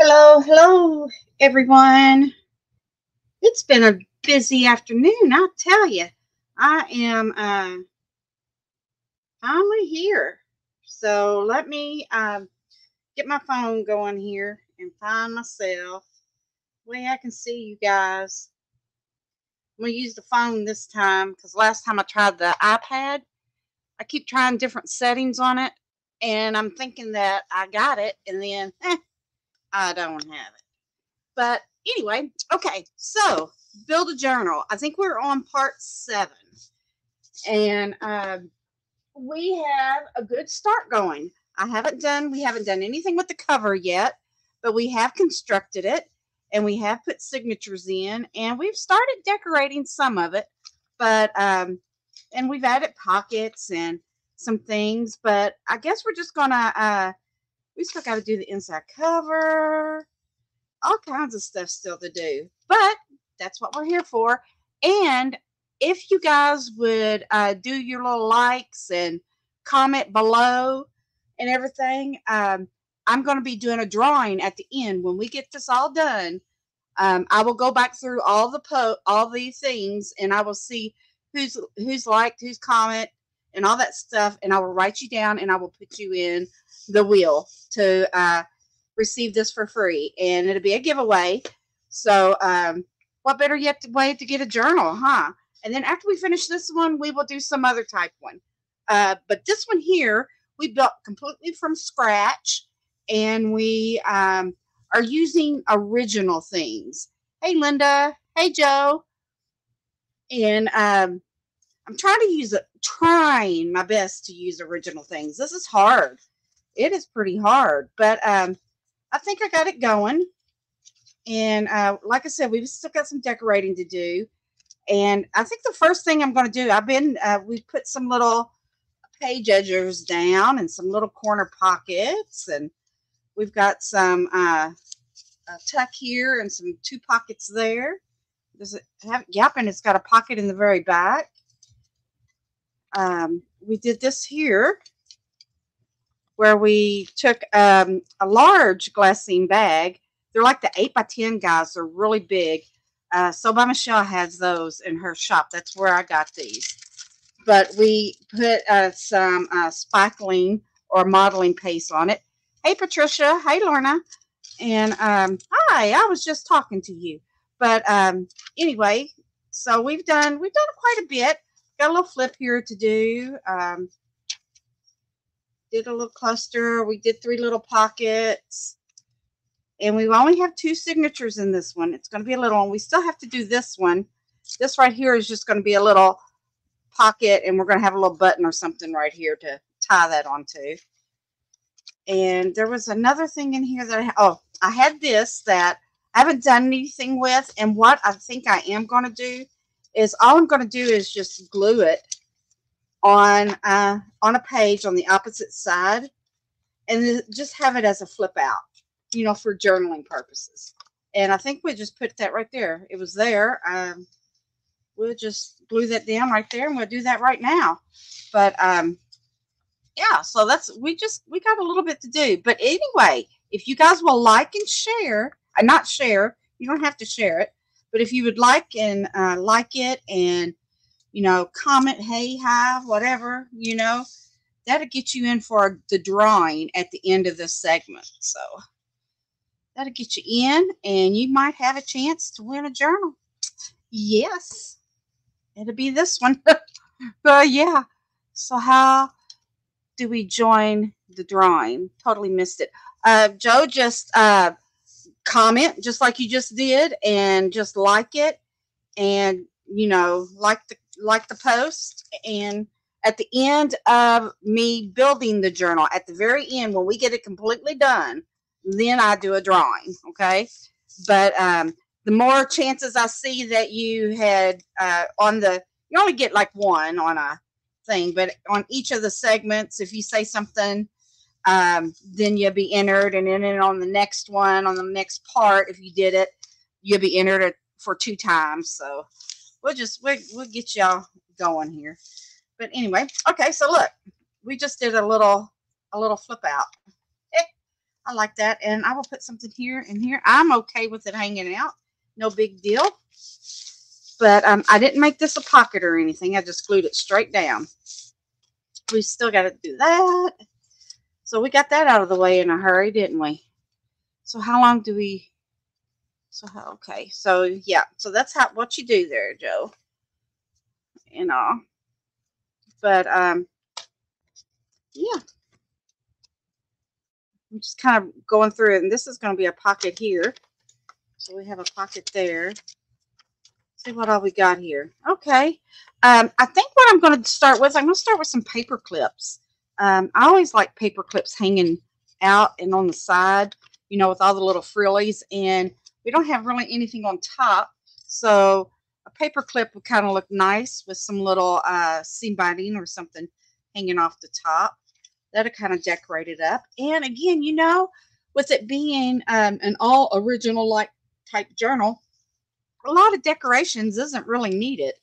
Hello, hello, everyone. It's been a busy afternoon, I'll tell you. I am uh, finally here. So let me um, get my phone going here and find myself. Way I can see you guys. I'm going to use the phone this time because last time I tried the iPad, I keep trying different settings on it. And I'm thinking that I got it, and then eh, I don't have it. But anyway, okay, so build a journal. I think we're on part seven. And um, we have a good start going. I haven't done, we haven't done anything with the cover yet, but we have constructed it and we have put signatures in and we've started decorating some of it. But, um, and we've added pockets and some things, but I guess we're just gonna, uh, we still got to do the inside cover, all kinds of stuff still to do. But that's what we're here for. And if you guys would uh, do your little likes and comment below and everything, um, I'm going to be doing a drawing at the end when we get this all done. Um, I will go back through all the po- all these things, and I will see who's who's liked, who's comment, and all that stuff, and I will write you down, and I will put you in the wheel to uh, receive this for free, and it'll be a giveaway. So, um, what better yet to way to get a journal, huh? And then after we finish this one, we will do some other type one. Uh, but this one here, we built completely from scratch, and we um, are using original things. Hey, Linda. Hey, Joe. And um, I'm trying to use it, trying my best to use original things. This is hard. It is pretty hard, but um, I think I got it going. And uh, like I said, we've still got some decorating to do. And I think the first thing I'm going to do, I've been, uh, we put some little page edgers down and some little corner pockets. And we've got some uh, tuck here and some two pockets there. Does it have, yep, and it's got a pocket in the very back. Um, we did this here where we took um, a large glassine bag. They're like the 8 by 10 guys. They're really big. Uh, so by Michelle has those in her shop. That's where I got these. But we put uh, some uh, spackling or modeling paste on it. Hey, Patricia. Hey, Lorna. And um, hi, I was just talking to you. But um, anyway, so we've done we've done quite a bit. Got a little flip here to do. Um, did a little cluster. We did three little pockets. And we only have two signatures in this one. It's going to be a little one. We still have to do this one. This right here is just going to be a little pocket, and we're going to have a little button or something right here to tie that onto. And there was another thing in here that I, oh, I had this that I haven't done anything with. And what I think I am going to do is all I'm going to do is just glue it on uh, on a page on the opposite side and just have it as a flip out, you know, for journaling purposes. And I think we just put that right there. It was there. Um, we'll just glue that down right there and we'll do that right now. But um, yeah, so that's, we just, we got a little bit to do. But anyway, if you guys will like and share, uh, not share, you don't have to share it, but if you would like and uh, like it and you know, comment, hey, hi, whatever, you know, that'll get you in for the drawing at the end of this segment. So that'll get you in, and you might have a chance to win a journal. Yes, it'll be this one. but yeah, so how do we join the drawing? Totally missed it. Uh, Joe, just uh, comment just like you just did, and just like it, and you know, like the like the post and at the end of me building the journal at the very end when we get it completely done then i do a drawing okay? But um the more chances i see that you had uh on the you only get like one on a thing but on each of the segments if you say something um then you'll be entered and then on the next one on the next part if you did it you'll be entered for two times so we'll just we'll, we'll get y'all going here. But anyway, okay, so look, we just did a little a little flip out. Eh, I like that. And I will put something here and here. I'm okay with it hanging out. No big deal. But um, I didn't make this a pocket or anything. I just glued it straight down. We still got to do that. So we got that out of the way in a hurry, didn't we? So how long do we... So, okay. So, yeah. So that's how what you do there, Joe. You know. But, um, yeah. I'm just kind of going through it. And this is going to be a pocket here. So we have a pocket there. see what all we got here. Okay. Um, I think what I'm going to start with, I'm going to start with some paper clips. Um, I always like paper clips hanging out and on the side, you know, with all the little frillies. And we don't have really anything on top. So a paper clip would kind of look nice with some little uh, seam binding or something hanging off the top. That'll kind of decorate it up. And again, you know, with it being um, an all original like type journal, a lot of decorations isn't really needed.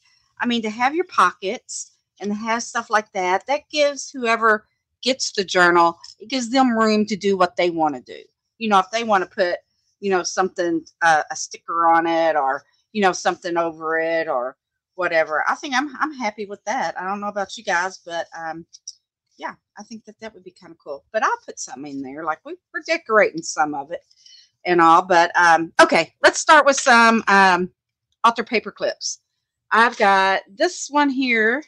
I mean, to have your pockets and to have stuff like that, that gives whoever gets the journal, it gives them room to do what they want to do. You know, if they want to put, you know, something, uh, a sticker on it or, you know, something over it or whatever. I think I'm, I'm happy with that. I don't know about you guys, but um, yeah, I think that that would be kind of cool. But I'll put some in there. Like we, we're decorating some of it and all. But um, okay, let's start with some um, altar paper clips. I've got this one here.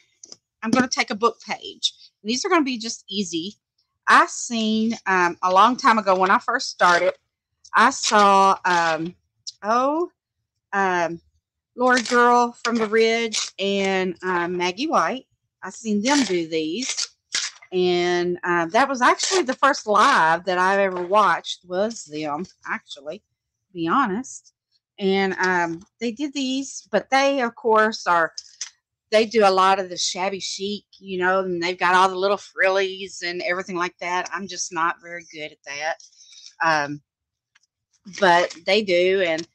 I'm going to take a book page. And these are going to be just easy. I seen um, a long time ago when I first started, I saw, um, oh, um, Lori Girl from the Ridge and uh, Maggie White. I seen them do these. And uh, that was actually the first live that I've ever watched was them actually be honest. And um, they did these but they of course are they do a lot of the shabby chic you know and they've got all the little frillies and everything like that. I'm just not very good at that. Um, but they do and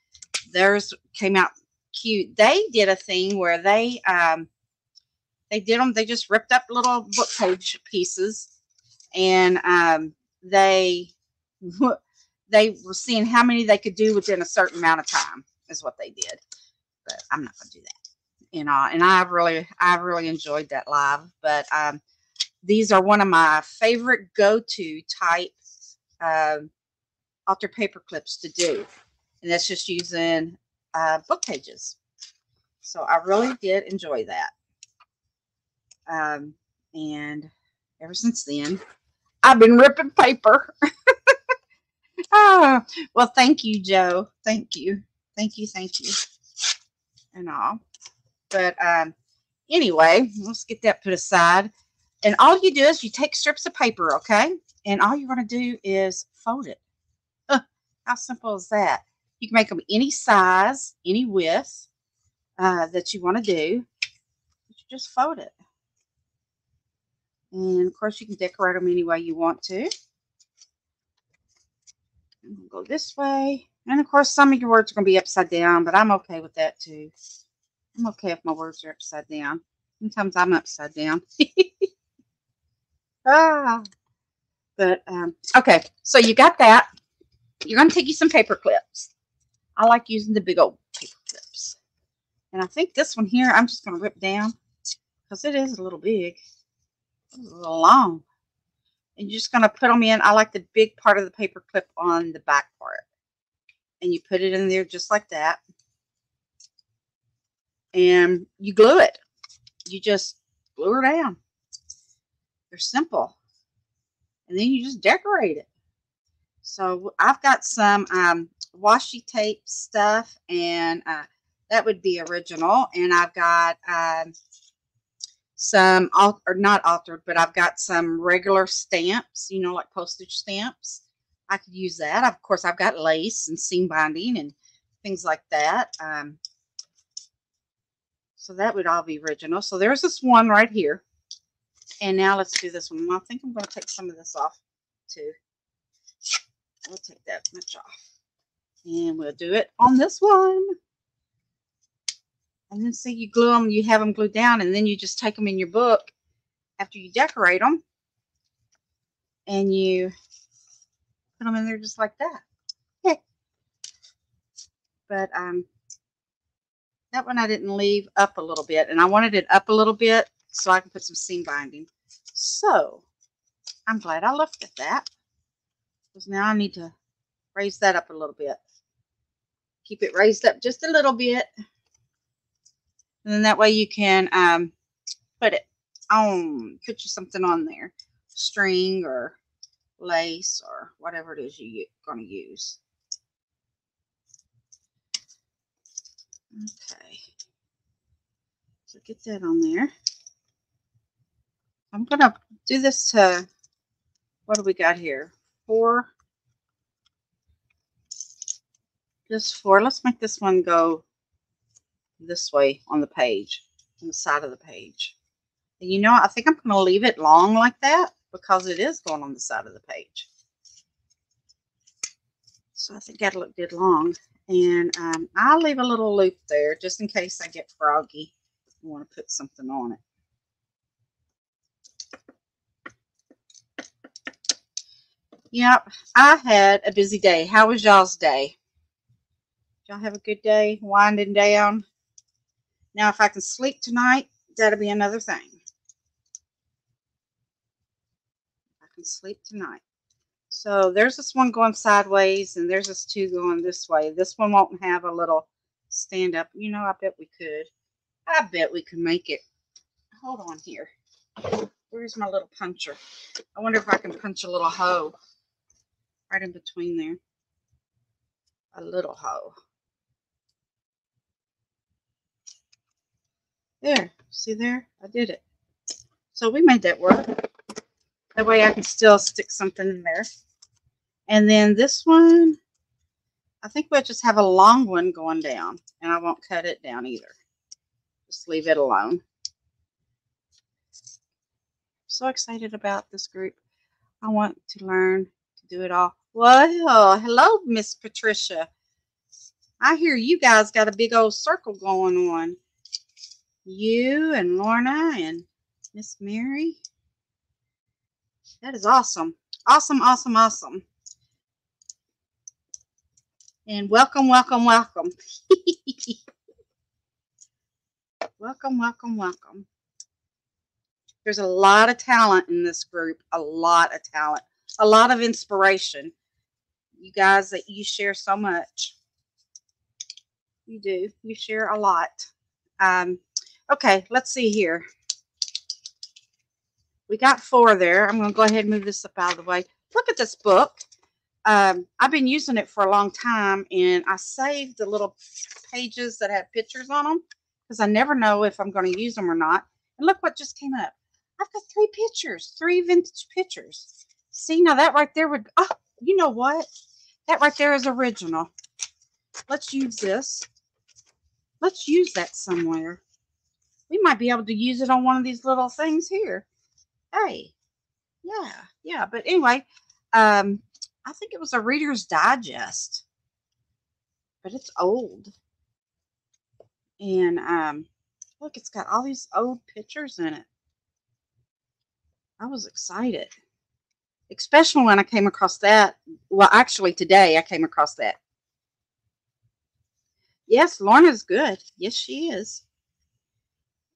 theirs came out cute they did a thing where they um, they did them. They just ripped up little book page pieces, and um, they they were seeing how many they could do within a certain amount of time. Is what they did. But I'm not going to do that. You know, and I've really I've really enjoyed that live. But um, these are one of my favorite go-to type uh, altar paper clips to do, and that's just using uh, book pages. So I really did enjoy that. Um, and ever since then, I've been ripping paper. oh, well, thank you, Joe. Thank you. Thank you. Thank you. And all. But um, anyway, let's get that put aside. And all you do is you take strips of paper, okay? And all you're going to do is fold it. How simple is that? You can make them any size, any width uh, that you want to do. You just fold it. And of course, you can decorate them any way you want to. go this way. And of course, some of your words are going to be upside down, but I'm okay with that too. I'm okay if my words are upside down. Sometimes I'm upside down. ah. But, um, okay. So you got that. You're going to take you some paper clips. I like using the big old paper clips. And I think this one here, I'm just going to rip down because it is a little big a little long. And you're just going to put them in. I like the big part of the paper clip on the back part. And you put it in there just like that. And you glue it. You just glue her down. They're simple. And then you just decorate it. So I've got some um, washi tape stuff. And uh, that would be original. And I've got... Um, some or not altered, but I've got some regular stamps, you know, like postage stamps. I could use that. Of course, I've got lace and seam binding and things like that. Um, so that would all be original. So there's this one right here. And now let's do this one. I think I'm going to take some of this off too. We'll take that much off. And we'll do it on this one and then say you glue them, you have them glued down, and then you just take them in your book after you decorate them, and you Put them in there just like that. Yeah. But um, that one I didn't leave up a little bit, and I wanted it up a little bit so I can put some seam binding. So I'm glad I looked at that because now I need to raise that up a little bit. Keep it raised up just a little bit. And then that way you can um, put it on, put you something on there, string or lace or whatever it is you're going to use. Okay. So get that on there. I'm going to do this to, what do we got here? Four. Just four. Let's make this one go this way on the page, on the side of the page. And you know, I think I'm going to leave it long like that because it is going on the side of the page. So I think that'll look good long. And um, I'll leave a little loop there just in case I get froggy and want to put something on it. Yep, I had a busy day. How was y'all's day? Y'all have a good day, winding down. Now, if I can sleep tonight, that'll be another thing. I can sleep tonight. So there's this one going sideways, and there's this two going this way. This one won't have a little stand up. You know, I bet we could. I bet we could make it. Hold on here. Where's my little puncher? I wonder if I can punch a little hole right in between there. A little hole. There, see there? I did it. So we made that work. That way I can still stick something in there. And then this one, I think we'll just have a long one going down. And I won't cut it down either. Just leave it alone. So excited about this group. I want to learn to do it all. Well, hello, Miss Patricia. I hear you guys got a big old circle going on. You and Lorna and Miss Mary. That is awesome. Awesome, awesome, awesome. And welcome, welcome, welcome. welcome, welcome, welcome. There's a lot of talent in this group, a lot of talent, a lot of inspiration you guys that you share so much. You do. You share a lot. Um, okay, let's see here. We got four there. I'm going to go ahead and move this up out of the way. Look at this book. Um, I've been using it for a long time, and I saved the little pages that have pictures on them because I never know if I'm going to use them or not. And look what just came up. I've got three pictures, three vintage pictures. See, now that right there would, oh, you know what? That right there is original. Let's use this. Let's use that somewhere. We might be able to use it on one of these little things here. Hey, yeah, yeah. But anyway, um, I think it was a Reader's Digest, but it's old. And um, look, it's got all these old pictures in it. I was excited especially when I came across that. Well, actually, today I came across that. Yes, Lorna's good. Yes, she is.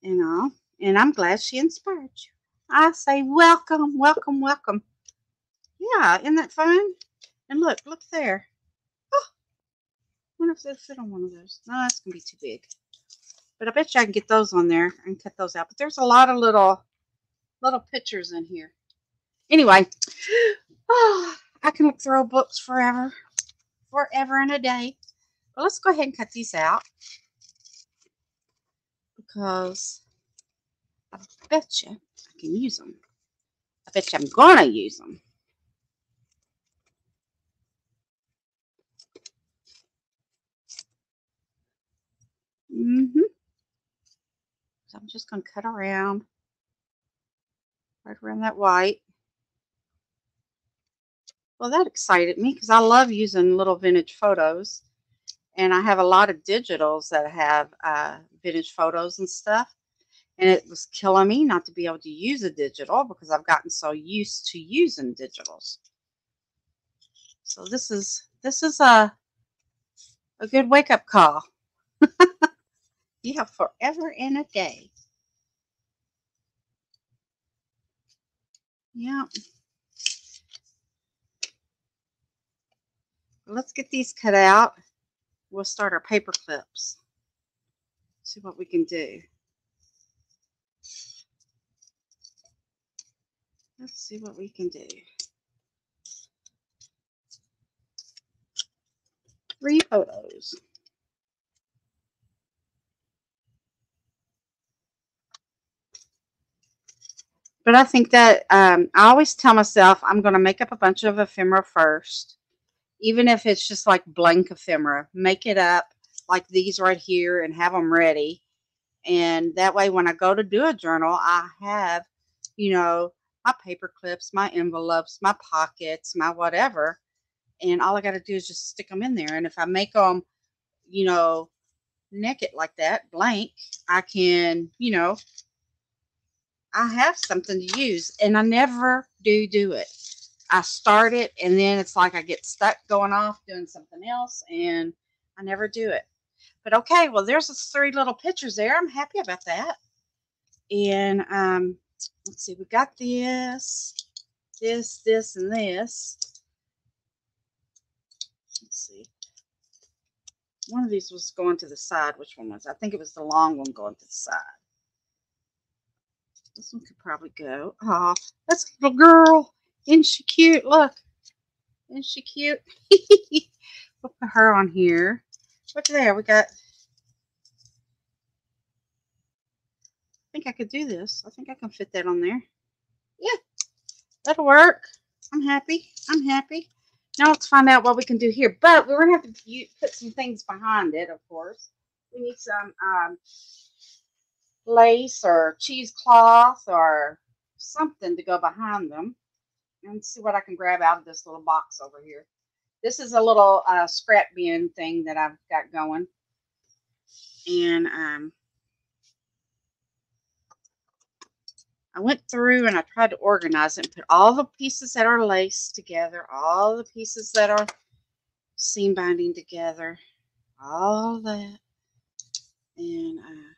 You know, and I'm glad she inspired you. I say, welcome, welcome, welcome. Yeah, isn't that fun? And look, look there. Oh, I wonder if they'll fit on one of those. No, that's going to be too big. But I bet you I can get those on there and cut those out. But there's a lot of little, little pictures in here. Anyway, oh, I can throw books forever, forever and a day. But let's go ahead and cut these out because I bet you I can use them. I bet you I'm going to use them. Mm-hmm. So I'm just going to cut around, right around that white. Well, that excited me because I love using little vintage photos. And I have a lot of digitals that have uh, vintage photos and stuff. And it was killing me not to be able to use a digital because I've gotten so used to using digitals. So this is this is a a good wake up call. yeah, forever and a day. Yeah. Let's get these cut out. We'll start our paper clips. See what we can do. Let's see what we can do. Three photos. But I think that um, I always tell myself I'm going to make up a bunch of ephemera first, even if it's just like blank ephemera. Make it up like these right here and have them ready. And that way, when I go to do a journal, I have, you know, my paper clips, my envelopes, my pockets, my whatever. And all I got to do is just stick them in there. And if I make them, you know, naked like that, blank, I can, you know, I have something to use. And I never do do it. I start it and then it's like I get stuck going off doing something else and I never do it. But okay, well, there's three little pictures there. I'm happy about that. And um, let's see, we got this, this, this, and this. Let's see. One of these was going to the side. Which one was? I think it was the long one going to the side. This one could probably go. Oh, that's a little girl. Isn't she cute? Look. Isn't she cute? we'll put her on here. Look there. We got. I think I could do this. I think I can fit that on there. Yeah, that'll work. I'm happy. I'm happy. Now let's find out what we can do here. But we're going to have to put some things behind it, of course. We need some um, lace or cheesecloth or something to go behind them. And see what I can grab out of this little box over here. This is a little uh, scrap bin thing that I've got going. And um, I went through and I tried to organize it and put all the pieces that are laced together, all the pieces that are seam binding together, all that. And uh,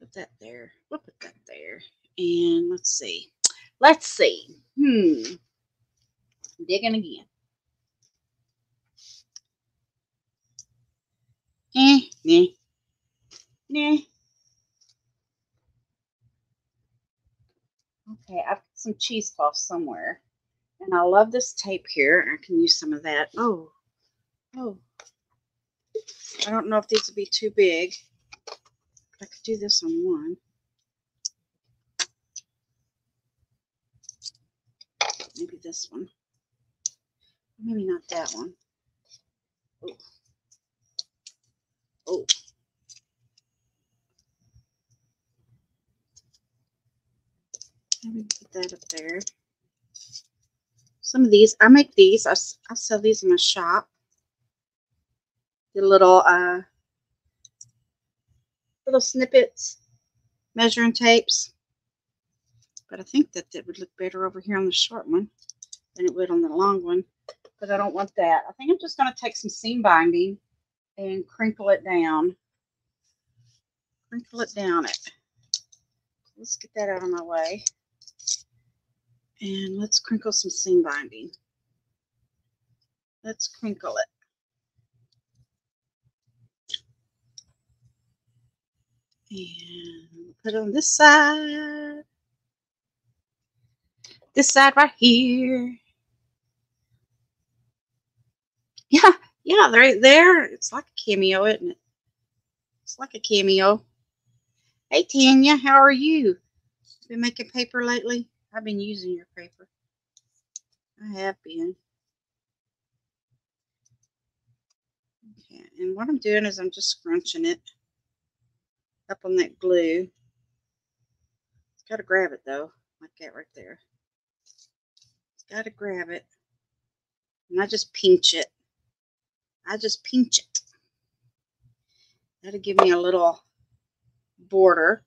put that there. We'll put that there. And let's see. Let's see. Hmm. Digging again. Eh, nah, nah. Okay, I've got some cheesecloth somewhere. And I love this tape here. I can use some of that. Oh, oh. I don't know if these would be too big. I could do this on one. Maybe this one. Maybe not that one. Oh. Oh. Maybe put that up there. Some of these, I make these. I, I sell these in my shop. The little uh, little snippets, measuring tapes. But I think that it would look better over here on the short one than it would on the long one. But I don't want that. I think I'm just going to take some seam binding and crinkle it down. Crinkle it down it. Let's get that out of my way. And let's crinkle some seam binding. Let's crinkle it. And put it on this side. This side right here. Yeah, yeah, right there. It's like a cameo, isn't it? It's like a cameo. Hey, Tanya, how are you? Been making paper lately? I've been using your paper. I have been. Okay, and what I'm doing is I'm just scrunching it up on that glue. Got to grab it though, like that right there. Got to grab it. And I just pinch it. I just pinch it. That'll give me a little border.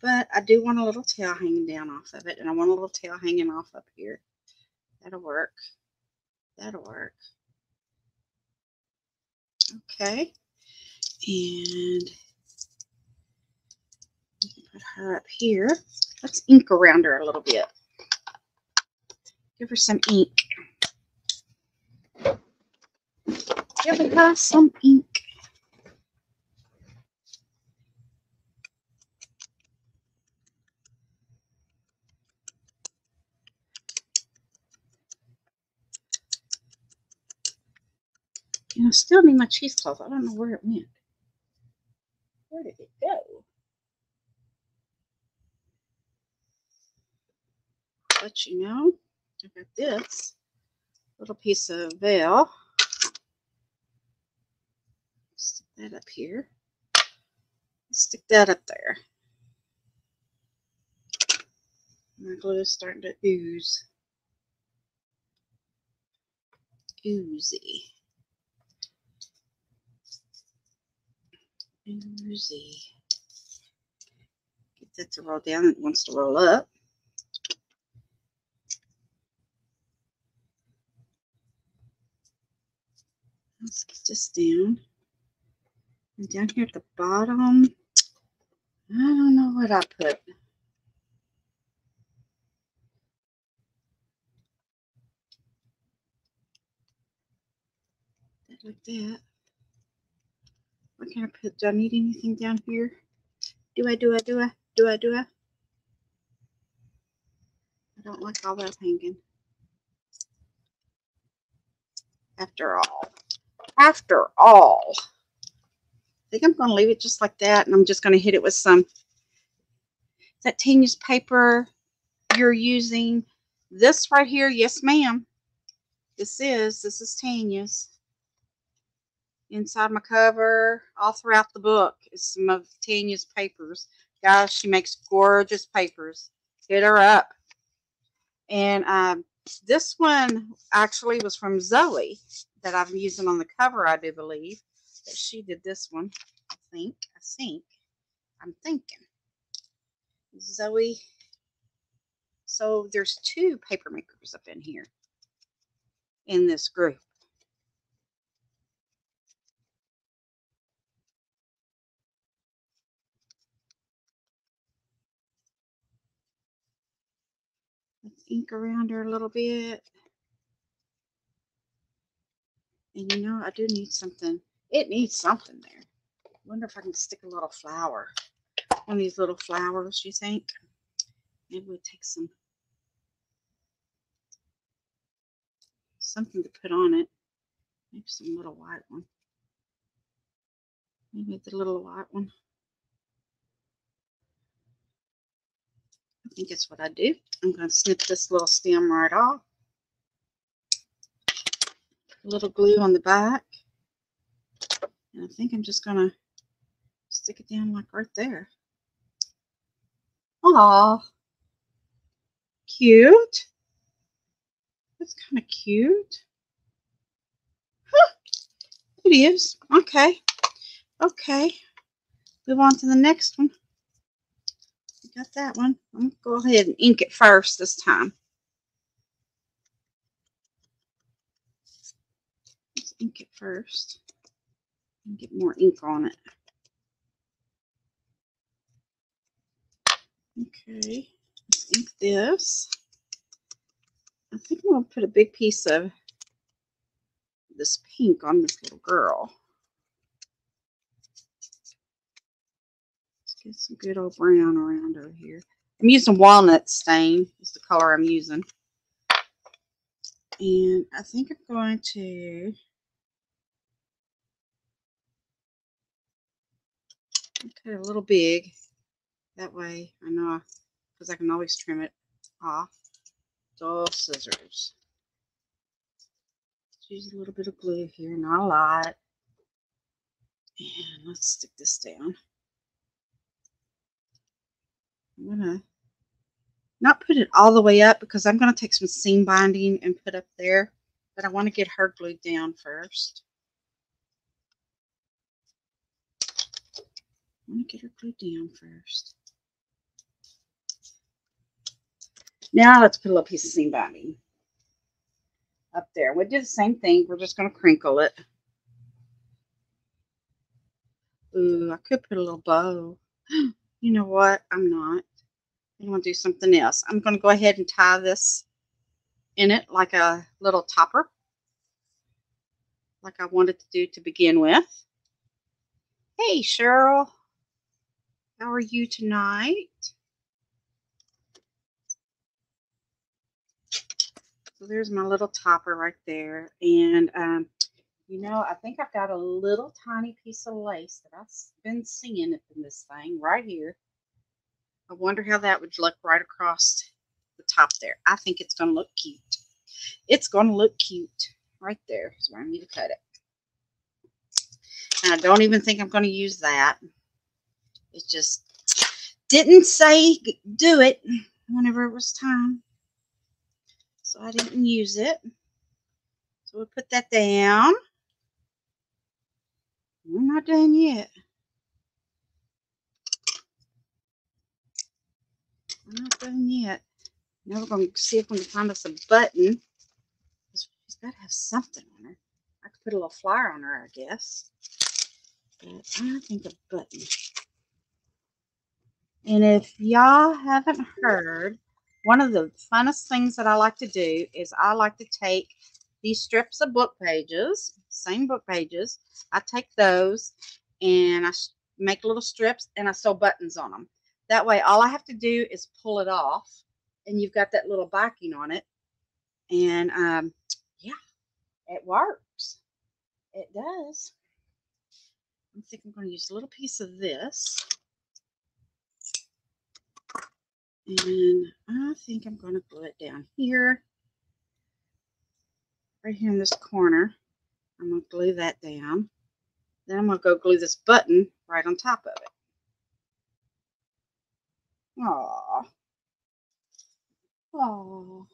But I do want a little tail hanging down off of it. And I want a little tail hanging off up here. That'll work. That'll work. Okay. And put her up here. Let's ink around her a little bit. Give her some ink. Give her some ink. And I still need my cheesecloth. I don't know where it went. Where did it go? Let you know. I got this little piece of veil. Stick that up here. Stick that up there. My glue is starting to ooze. Oozy. Oozy. Get that to roll down. It wants to roll up. Let's get this down. And down here at the bottom, I don't know what I put. Like that. What can I put? Do I need anything down here? Do I, do I, do I, do I, do I? I don't like all that hanging. After all after all. I think I'm going to leave it just like that. And I'm just going to hit it with some that Tanyas paper you're using. This right here, yes, ma'am. This is, this is Tanyas. Inside my cover, all throughout the book, is some of Tanyas papers. Guys, she makes gorgeous papers. Hit her up. And um, this one actually was from Zoe that I'm using on the cover, I do believe. That she did this one, I think. I think. I'm thinking. Zoe. So there's two paper makers up in here in this group. Let's ink around her a little bit. And you know, I do need something. It needs something there. wonder if I can stick a little flower. Of these little flowers, you think? Maybe we'll take some something to put on it. Maybe some little white one. Maybe the little white one. I think that's what I do. I'm going to snip this little stem right off a little glue on the back. And I think I'm just going to stick it down like right there. Aw, cute. That's kind of cute. Huh. It is. Okay. Okay. Move on to the next one. Got that one. I'm going to go ahead and ink it first this time. ink it first and get more ink on it. Okay, let's ink this. I think I'm going to put a big piece of this pink on this little girl. Get some good old brown around over here. I'm using walnut stain is the color I'm using. And I think I'm going to Okay, a little big. That way I know because I can always trim it off. Dull scissors. Use a little bit of glue here, not a lot. And let's stick this down. I'm gonna not put it all the way up because I'm gonna take some seam binding and put up there. But I want to get her glued down first. I'm going to get her glued down first. Now let's put a little piece of seam binding. up there. We'll do the same thing. We're just going to crinkle it. Ooh, I could put a little bow. You know what? I'm not. I'm going to do something else. I'm going to go ahead and tie this in it like a little topper. Like I wanted to do to begin with. Hey, Cheryl. How are you tonight? So there's my little topper right there. And, um, you know, I think I've got a little tiny piece of lace that I've been seeing in this thing right here. I wonder how that would look right across the top there. I think it's going to look cute. It's going to look cute right there. Is where I need to cut it. And I don't even think I'm going to use that. It just didn't say do it whenever it was time so I didn't use it. So we'll put that down. We're not done yet. We're not done yet. Now we're going to see if we can find us a button. She's got to have something on her. I could put a little flyer on her, I guess. But I think a button. And if y'all haven't heard, one of the funnest things that I like to do is I like to take these strips of book pages, same book pages. I take those and I make little strips and I sew buttons on them. That way, all I have to do is pull it off and you've got that little backing on it. And um, yeah, it works. It does. I think I'm going to use a little piece of this. And I think I'm going to glue it down here. Right here in this corner. I'm going to glue that down. Then I'm going to go glue this button right on top of it. Aww. Aww.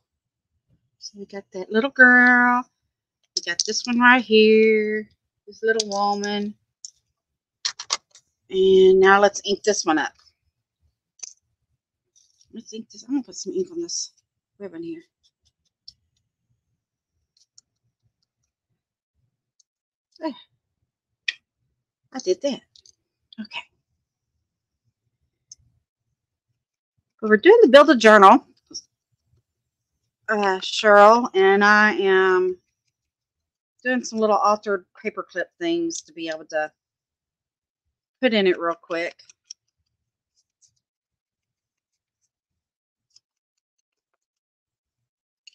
So we got that little girl. We got this one right here. This little woman. And now let's ink this one up. I think this, I'm gonna put some ink on this ribbon here. There. I did that. Okay. But we're doing the build a journal, uh, Cheryl, and I am doing some little altered paperclip things to be able to put in it real quick.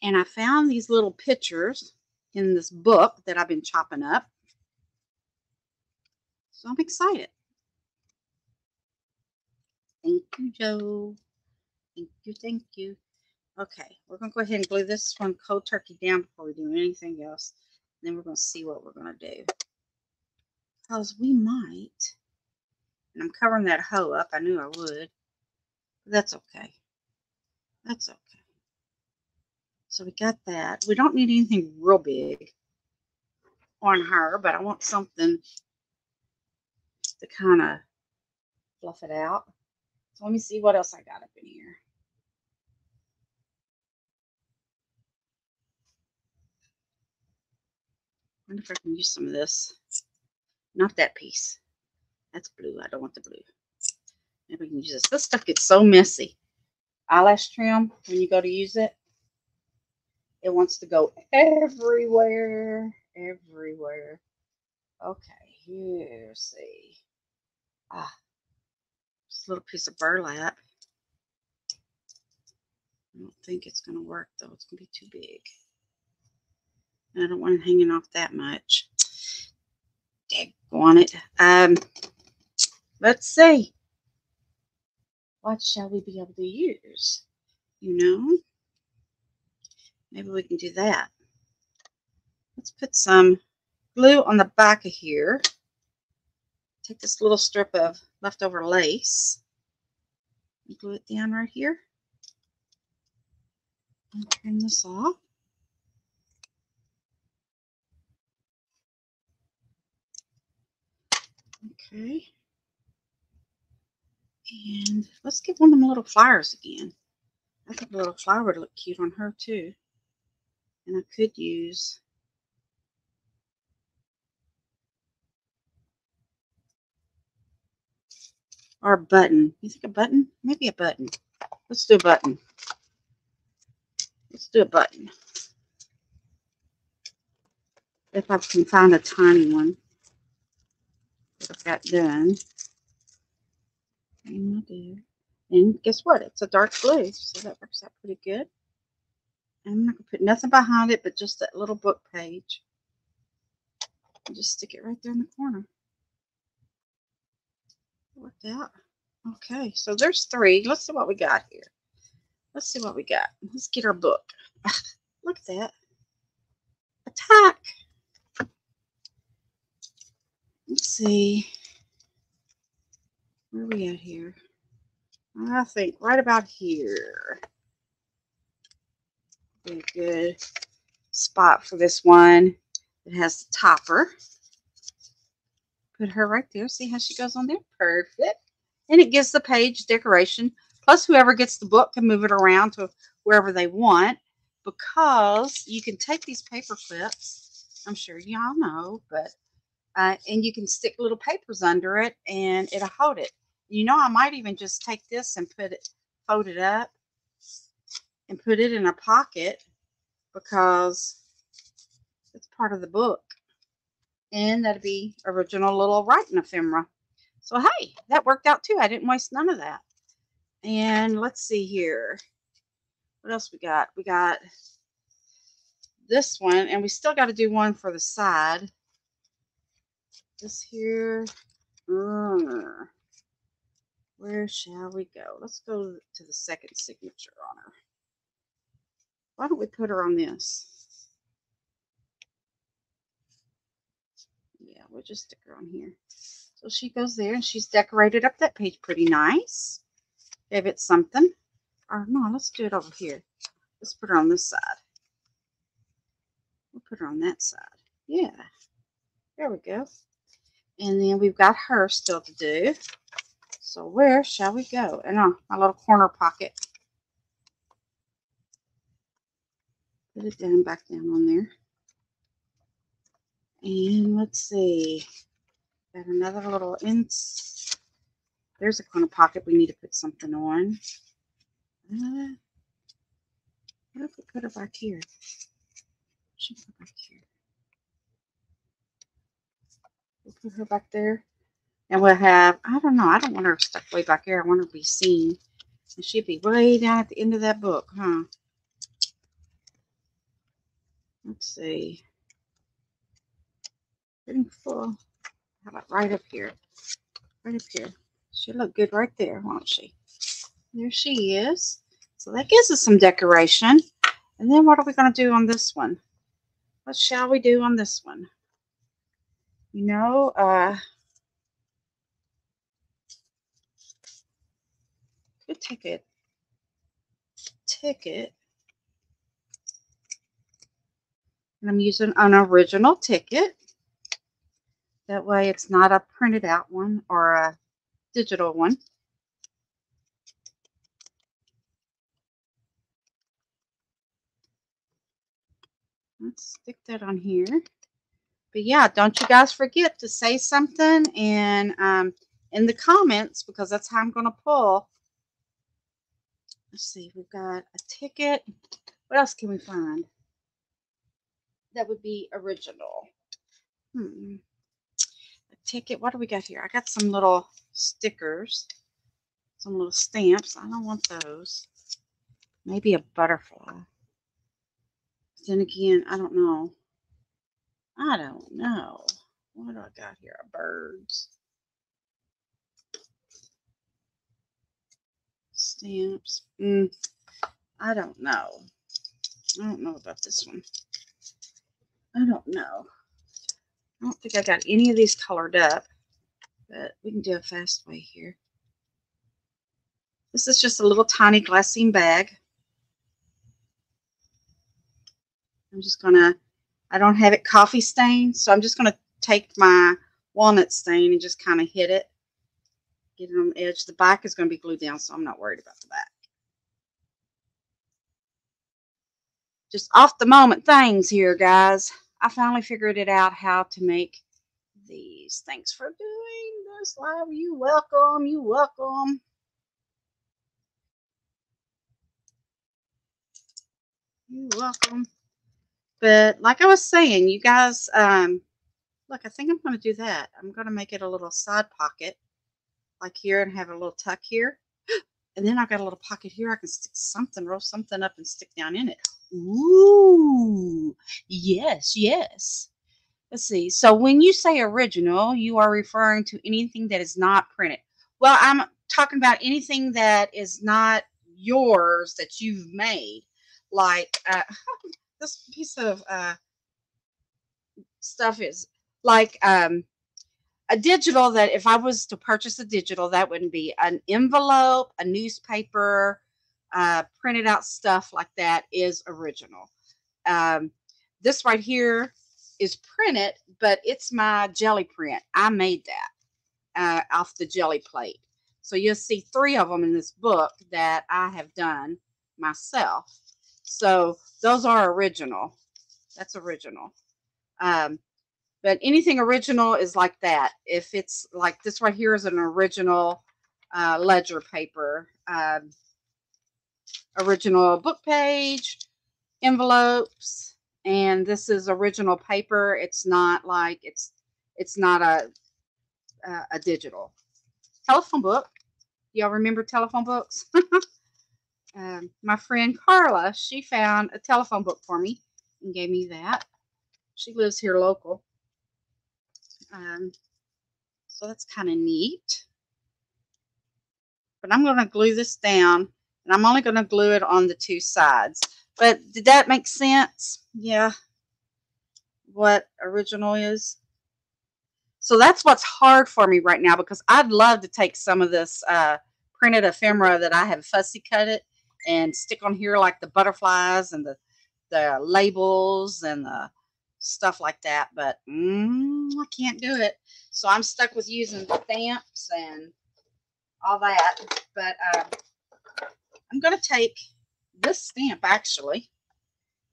And I found these little pictures in this book that I've been chopping up. So I'm excited. Thank you, Joe. Thank you, thank you. Okay, we're going to go ahead and glue this one cold turkey down before we do anything else. And then we're going to see what we're going to do. Because we might, and I'm covering that hoe up. I knew I would. But that's okay. That's okay. So we got that. We don't need anything real big on her, but I want something to kind of fluff it out. So let me see what else I got up in here. I wonder if I can use some of this. Not that piece. That's blue. I don't want the blue. Maybe we can use this. This stuff gets so messy. Eyelash trim, when you go to use it, it wants to go everywhere, everywhere. Okay, here, see. Ah, just a little piece of burlap. I don't think it's going to work, though. It's going to be too big. I don't want it hanging off that much. on it. Um, let's see. What shall we be able to use? You know? Maybe we can do that. Let's put some glue on the back of here. Take this little strip of leftover lace and glue it down right here. And turn this off. Okay. And let's get one of them little flowers again. I think a little flower would look cute on her too. And I could use or a button. You think a button? Maybe a button. Let's do a button. Let's do a button. If I can find a tiny one I've got done. And guess what? It's a dark blue, so that works out pretty good. I'm not going to put nothing behind it but just that little book page. And just stick it right there in the corner. Worked out. Okay, so there's three. Let's see what we got here. Let's see what we got. Let's get our book. Look at that. Attack. Let's see. Where are we at here? I think right about here. Be a good spot for this one. It has the topper. Put her right there. See how she goes on there? Perfect. And it gives the page decoration. Plus, whoever gets the book can move it around to wherever they want because you can take these paper clips. I'm sure y'all know, but uh, and you can stick little papers under it and it'll hold it. You know, I might even just take this and put it, fold it up and put it in a pocket because it's part of the book. And that'd be original little writing ephemera. So, hey, that worked out too. I didn't waste none of that. And let's see here. What else we got? We got this one, and we still got to do one for the side. This here. Where shall we go? Let's go to the second signature on her. Why don't we put her on this? Yeah, we'll just stick her on here. So she goes there and she's decorated up that page pretty nice. Gave it something. Or no, let's do it over here. Let's put her on this side. We'll put her on that side. Yeah. There we go. And then we've got her still to do. So where shall we go? And on my little corner pocket. Put it down back down on there. And let's see. Got another little ins. There's a corner pocket we need to put something on. Uh, what if we put it back here? She put back here. We'll put her back there. And we'll have, I don't know, I don't want her stuck way back here. I want her to be seen. And she'd be way down at the end of that book, huh? Let's see. Getting full. How about right up here? Right up here. She'll look good right there, won't she? There she is. So that gives us some decoration. And then what are we going to do on this one? What shall we do on this one? You know, uh, take a ticket. And I'm using an original ticket. That way it's not a printed out one or a digital one. Let's stick that on here. But yeah, don't you guys forget to say something and um, in the comments because that's how I'm going to pull. Let's see, we've got a ticket. What else can we find? That would be original. Hmm ticket. What do we got here? I got some little stickers, some little stamps. I don't want those. Maybe a butterfly. Then again, I don't know. I don't know. What do I got here? Birds. Stamps. Mm, I don't know. I don't know about this one. I don't know. I don't think I got any of these colored up, but we can do a fast way here. This is just a little tiny glassine bag. I'm just going to, I don't have it coffee stained, so I'm just going to take my walnut stain and just kind of hit it. Get it on the edge. The back is going to be glued down, so I'm not worried about the back. just off the moment things here, guys. I finally figured it out how to make these. Thanks for doing this live. You welcome. You welcome. You welcome. But like I was saying, you guys, um, look, I think I'm going to do that. I'm going to make it a little side pocket like here and have a little tuck here. And then I've got a little pocket here. I can stick something, roll something up and stick down in it. Ooh, yes, yes. Let's see. So when you say original, you are referring to anything that is not printed. Well, I'm talking about anything that is not yours that you've made. Like uh, this piece of uh, stuff is like um, a digital that if I was to purchase a digital, that wouldn't be an envelope, a newspaper, uh, printed out stuff like that is original. Um, this right here is printed, but it's my jelly print. I made that uh, off the jelly plate. So you'll see three of them in this book that I have done myself. So those are original. That's original. Um, but anything original is like that. If it's like this right here is an original uh, ledger paper. Um, original book page, envelopes, and this is original paper. It's not like it's it's not a a, a digital telephone book. Y'all remember telephone books? um, my friend Carla, she found a telephone book for me and gave me that. She lives here local. Um, so that's kind of neat. But I'm going to glue this down and I'm only going to glue it on the two sides. But did that make sense? Yeah. What original is. So that's what's hard for me right now because I'd love to take some of this uh, printed ephemera that I have fussy cut it and stick on here like the butterflies and the, the labels and the stuff like that. But mm, I can't do it. So I'm stuck with using stamps and all that. But uh, I'm going to take this stamp actually.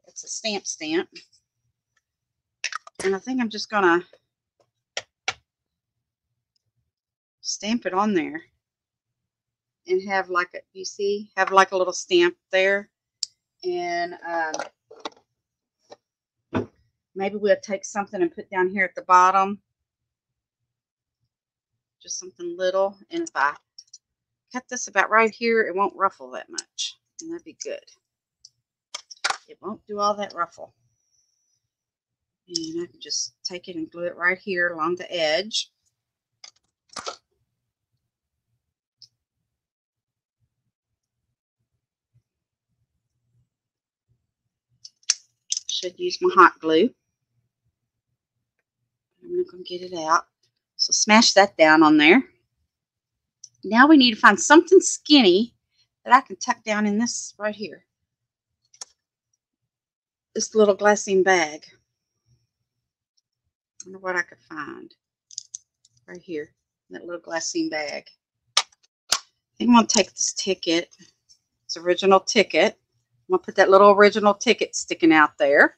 It's a stamp stamp. And I think I'm just going to stamp it on there and have like a, you see, have like a little stamp there. And um, maybe we'll take something and put down here at the bottom. Just something little. And if I cut this about right here, it won't ruffle that much. And that'd be good. It won't do all that ruffle. And I can just take it and glue it right here along the edge. Should use my hot glue. I'm going to get it out. So smash that down on there. Now we need to find something skinny that I can tuck down in this right here. This little glassine bag. I wonder what I could find. Right here. That little glassine bag. I think I'm going to take this ticket. It's original ticket. I'm going to put that little original ticket sticking out there.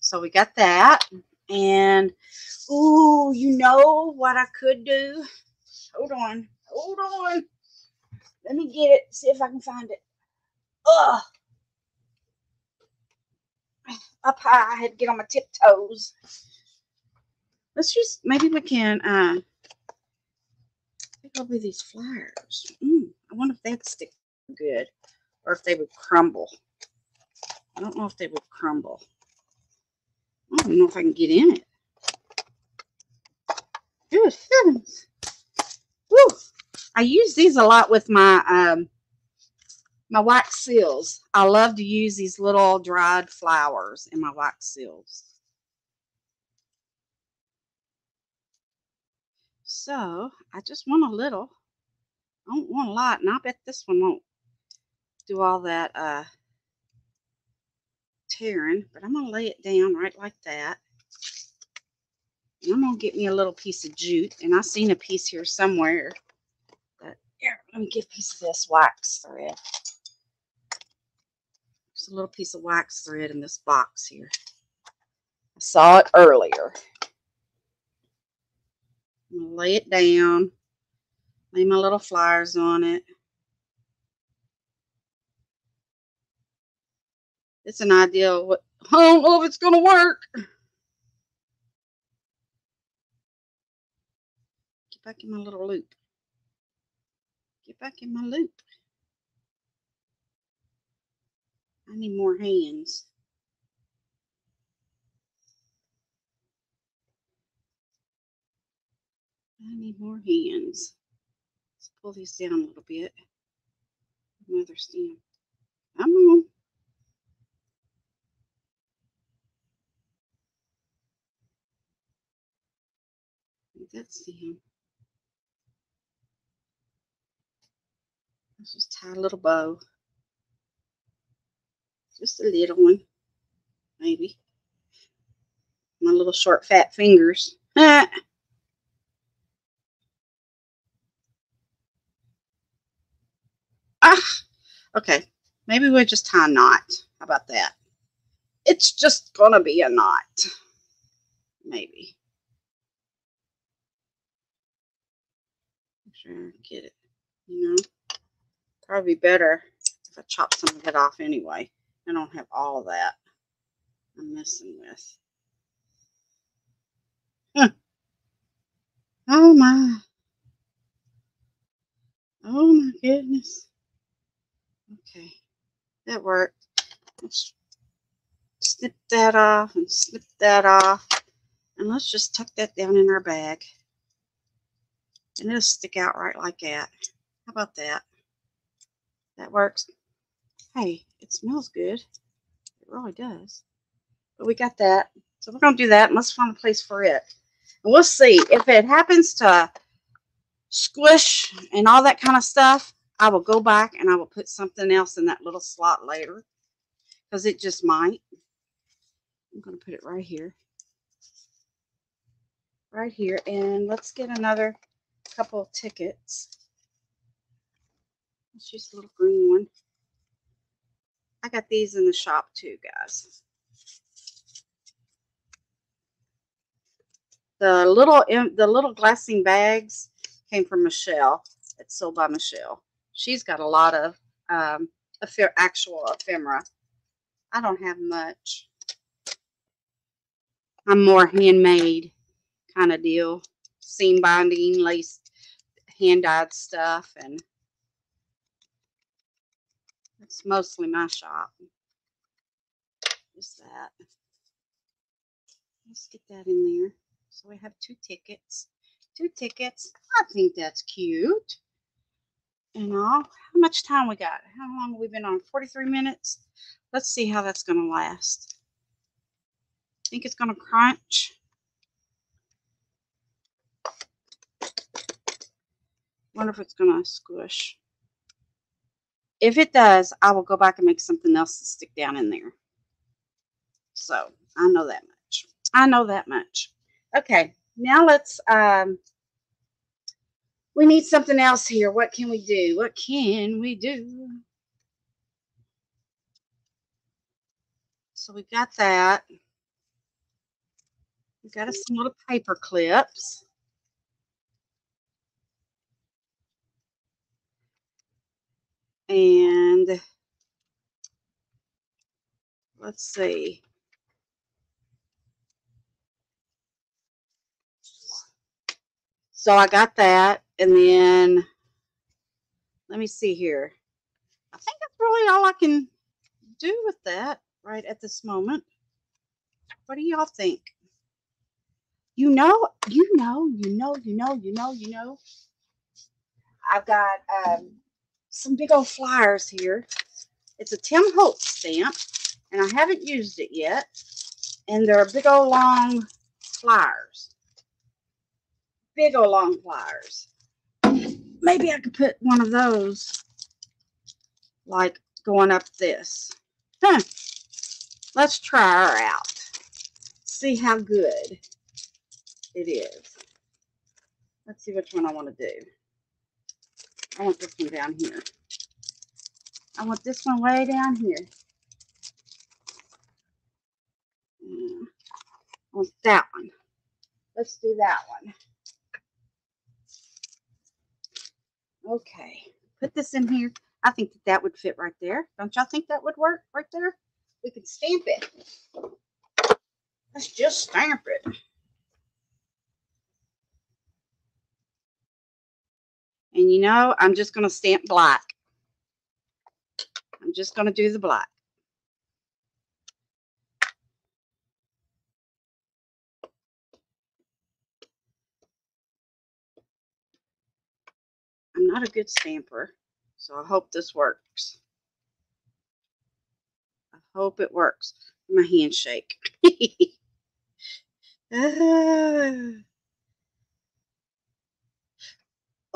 So we got that. And, ooh, you know what I could do? Hold on. Hold on. Let me get it. See if I can find it. Ugh. Up high. I had to get on my tiptoes. Let's just, maybe we can, uh, pick over these flowers. Mm, I wonder if they'd stick good or if they would crumble. I don't know if they would crumble. I don't know if I can get in it. Good heavens. Woo. I use these a lot with my um, my wax seals. I love to use these little dried flowers in my wax seals. So I just want a little. I don't want a lot, and I bet this one won't do all that uh, tearing, but I'm going to lay it down right like that. And I'm going to get me a little piece of jute, and I've seen a piece here somewhere. But Here, let me get a piece of this wax thread. There's a little piece of wax thread in this box here. I saw it earlier. lay it down. Lay my little flowers on it. It's an idea. Of What I don't know if it's gonna work. Get back in my little loop. Get back in my loop. I need more hands. I need more hands. Let's pull these down a little bit. Another stem. Come on. That's stem. Let's just tie a little bow. Just a little one, maybe. My little short fat fingers. ah, okay. Maybe we'll just tie a knot. How about that? It's just gonna be a knot. Maybe. Mm. Sure get it. You know, probably better if I chop some of it off anyway. I don't have all that I'm messing with. Huh. Oh my. Oh my goodness. Okay. That worked. Let's snip that off and snip that off. And let's just tuck that down in our bag. And it'll stick out right like that. How about that? That works. Hey, it smells good. It really does. But we got that. So we're going to do that. Let's find a place for it. And we'll see. If it happens to squish and all that kind of stuff, I will go back and I will put something else in that little slot later. Because it just might. I'm going to put it right here. Right here. And let's get another couple tickets. It's just a little green one. I got these in the shop too, guys. The little the little glassine bags came from Michelle. It's sold by Michelle. She's got a lot of um, actual ephemera. I don't have much. I'm more handmade kind of deal. Seam binding, lace, hand dyed stuff, and it's mostly my shop. Just that. Let's get that in there. So we have two tickets. Two tickets. I think that's cute. And all. How much time we got? How long have we been on? 43 minutes? Let's see how that's going to last. I think it's going to crunch. Wonder if it's going to squish. If it does, I will go back and make something else to stick down in there. So I know that much. I know that much. Okay, now let's, um, we need something else here. What can we do? What can we do? So we've got that. We've got some little paper clips. And let's see. So I got that. And then let me see here. I think that's really all I can do with that right at this moment. What do y'all think? You know, you know, you know, you know, you know, you know. I've got um, some big old flyers here. It's a Tim Holtz stamp, and I haven't used it yet. And they're big old long flyers. Big old long flyers. Maybe I could put one of those, like going up this. Huh. Let's try her out. See how good it is. Let's see which one I want to do. I want this one down here. I want this one way down here. Mm. I want that one. Let's do that one. Okay, put this in here. I think that, that would fit right there. Don't y'all think that would work right there? We could stamp it. Let's just stamp it. And you know, I'm just going to stamp black. I'm just going to do the black. I'm not a good stamper, so I hope this works. I hope it works. My handshake. ah.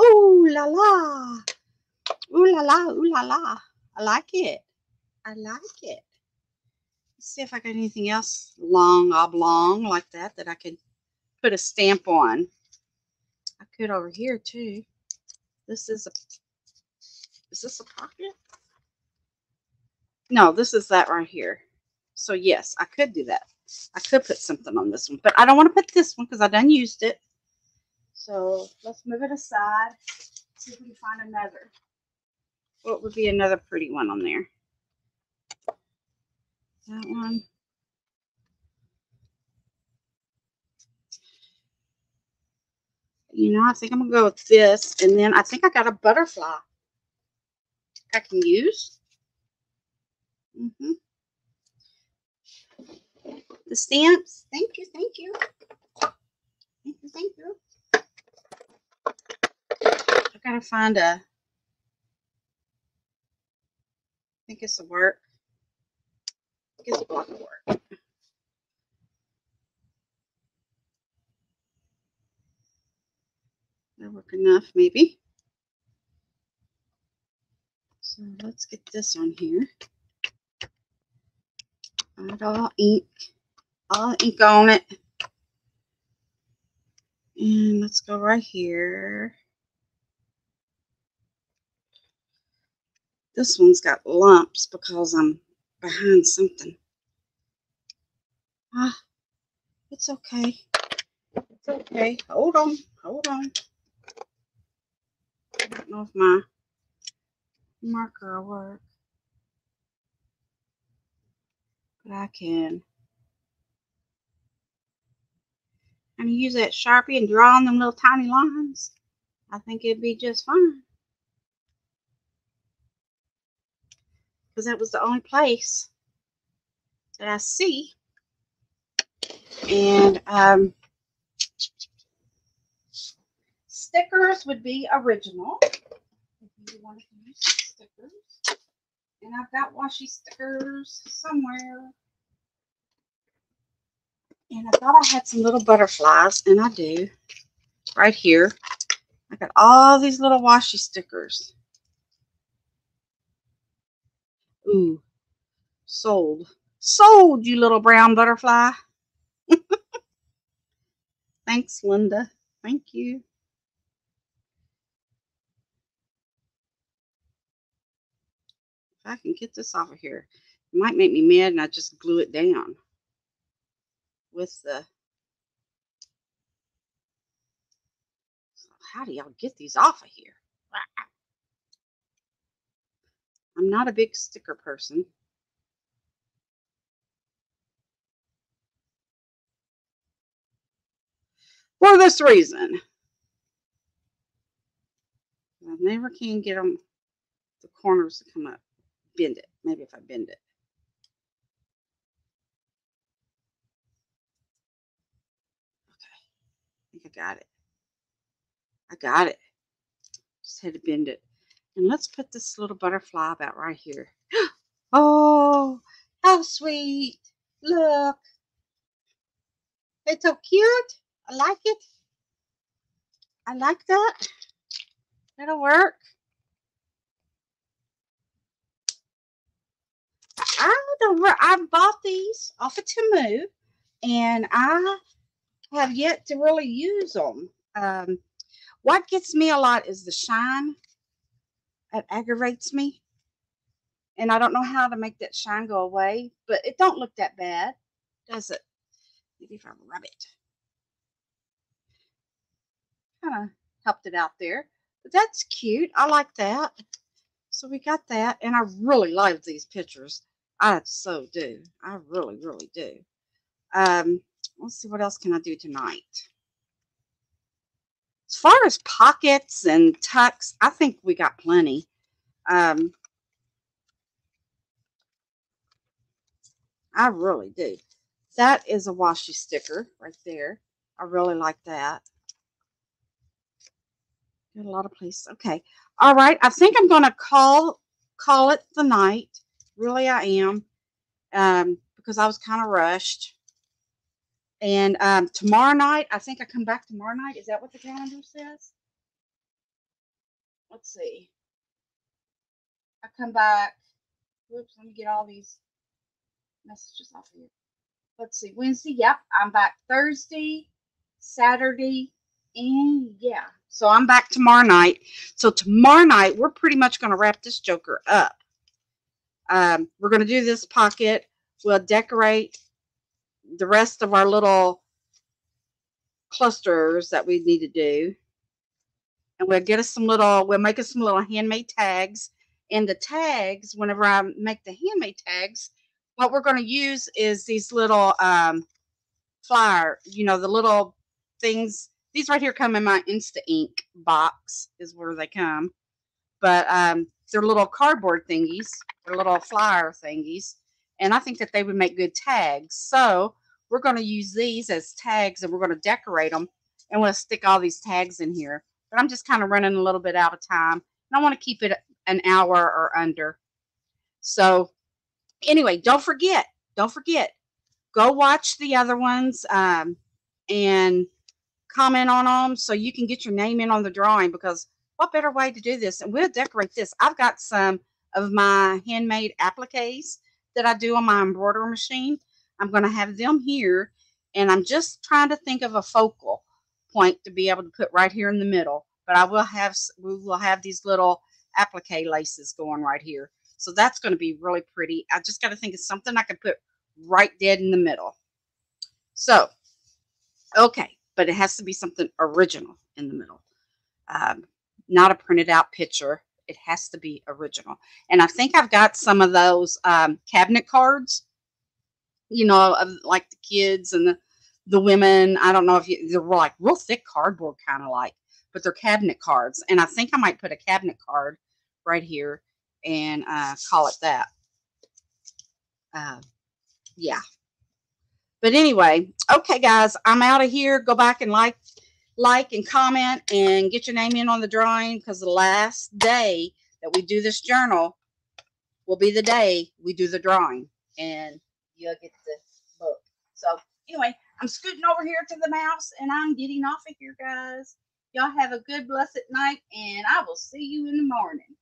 Ooh la la. Ooh la la, ooh la la. I like it. I like it. Let's see if I got anything else long, oblong like that that I could put a stamp on. I could over here too. This is a, is this a pocket? No, this is that right here. So yes, I could do that. I could put something on this one, but I don't want to put this one because I done used it. So let's move it aside. See if we can find another. What would be another pretty one on there? That one. You know, I think I'm going to go with this. And then I think I got a butterfly I can use. Mm -hmm. The stamps. Thank you, thank you. Thank you, thank you. Gotta find a. I think it's a work. I guess a block of work. That'll work enough, maybe. So let's get this on here. Add all ink, all ink on it. And let's go right here. This one's got lumps because I'm behind something. Ah, it's okay. It's okay. Hold on. Hold on. I don't know if my marker will work. But I can. And use that Sharpie and draw on them little tiny lines. I think it'd be just fine. Because that was the only place that I see. And um, stickers would be original. If you to use stickers. And I've got washi stickers somewhere. And I thought I had some little butterflies, and I do. Right here. I got all these little washi stickers. Ooh, sold. Sold, you little brown butterfly. Thanks, Linda. Thank you. If I can get this off of here, it might make me mad and I just glue it down with the how do y'all get these off of here? I'm not a big sticker person. For this reason, I never can get them the corners to come up. Bend it. Maybe if I bend it. Okay. I think I got it. I got it. Just had to bend it. And let's put this little butterfly about right here. Oh, how sweet. Look. It's so cute. I like it. I like that. It'll work. I don't I bought these off of Temu and I have yet to really use them. Um, what gets me a lot is the shine it aggravates me. And I don't know how to make that shine go away, but it don't look that bad, does it? Maybe if I rub it. Kind of helped it out there. But that's cute. I like that. So we got that. And I really love these pictures. I so do. I really, really do. Um, let's see what else can I do tonight. As far as pockets and tucks, I think we got plenty. Um, I really do. That is a washi sticker right there. I really like that. Got a lot of places. Okay. All right. I think I'm going to call call it the night. Really, I am. Um, because I was kind of rushed. And um, tomorrow night, I think I come back tomorrow night. Is that what the calendar says? Let's see. I come back. Whoops, let me get all these messages off here. Let's see. Wednesday, yep. I'm back Thursday, Saturday, and yeah. So I'm back tomorrow night. So tomorrow night, we're pretty much going to wrap this joker up. Um, we're going to do this pocket. We'll decorate the rest of our little clusters that we need to do. And we'll get us some little, we'll make us some little handmade tags. And the tags, whenever I make the handmade tags, what we're going to use is these little um, flyer, you know, the little things. These right here come in my Insta Ink box is where they come. But um, they're little cardboard thingies. They're little flyer thingies. And I think that they would make good tags. So we're going to use these as tags and we're going to decorate them. And we'll stick all these tags in here. But I'm just kind of running a little bit out of time. And I want to keep it an hour or under. So anyway, don't forget, don't forget, go watch the other ones um, and comment on them so you can get your name in on the drawing because what better way to do this? And we'll decorate this. I've got some of my handmade appliques that I do on my embroidery machine. I'm going to have them here and I'm just trying to think of a focal point to be able to put right here in the middle. But I will have, we will have these little applique laces going right here. So that's going to be really pretty. I just got to think of something I can put right dead in the middle. So, okay, but it has to be something original in the middle. Um, not a printed out picture. It has to be original. And I think I've got some of those um, cabinet cards, you know, of, like the kids and the, the women. I don't know if you, they're like real thick cardboard kind of like, but they're cabinet cards. And I think I might put a cabinet card right here and uh, call it that. Uh, yeah. But anyway, okay, guys, I'm out of here. Go back and like, like and comment and get your name in on the drawing because the last day that we do this journal will be the day we do the drawing and you'll get the book. So anyway, I'm scooting over here to the mouse and I'm getting off of here, guys. Y'all have a good, blessed night and I will see you in the morning.